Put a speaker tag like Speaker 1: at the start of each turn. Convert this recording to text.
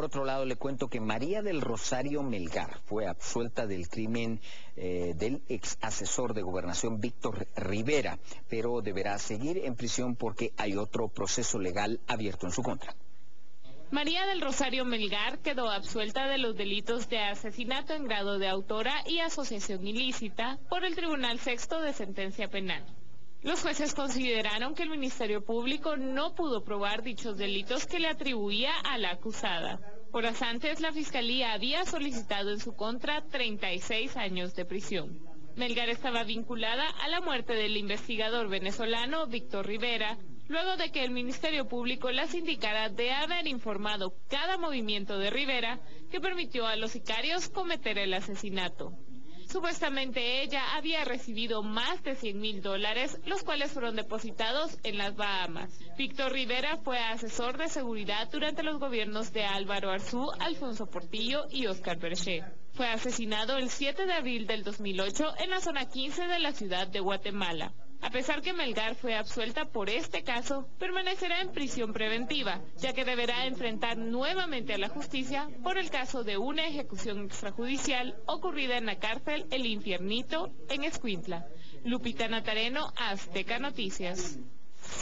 Speaker 1: Por otro lado, le cuento que María del Rosario Melgar fue absuelta del crimen eh, del ex asesor de gobernación Víctor Rivera, pero deberá seguir en prisión porque hay otro proceso legal abierto en su contra.
Speaker 2: María del Rosario Melgar quedó absuelta de los delitos de asesinato en grado de autora y asociación ilícita por el Tribunal Sexto de Sentencia Penal. Los jueces consideraron que el Ministerio Público no pudo probar dichos delitos que le atribuía a la acusada. Horas antes, la Fiscalía había solicitado en su contra 36 años de prisión. Melgar estaba vinculada a la muerte del investigador venezolano Víctor Rivera, luego de que el Ministerio Público las indicara de haber informado cada movimiento de Rivera que permitió a los sicarios cometer el asesinato. Supuestamente ella había recibido más de 100 mil dólares, los cuales fueron depositados en las Bahamas. Víctor Rivera fue asesor de seguridad durante los gobiernos de Álvaro Arzú, Alfonso Portillo y Oscar Berger. Fue asesinado el 7 de abril del 2008 en la zona 15 de la ciudad de Guatemala. A pesar que Melgar fue absuelta por este caso, permanecerá en prisión preventiva, ya que deberá enfrentar nuevamente a la justicia por el caso de una ejecución extrajudicial ocurrida en la cárcel El Infiernito en Escuintla. Lupita Natareno, Azteca Noticias.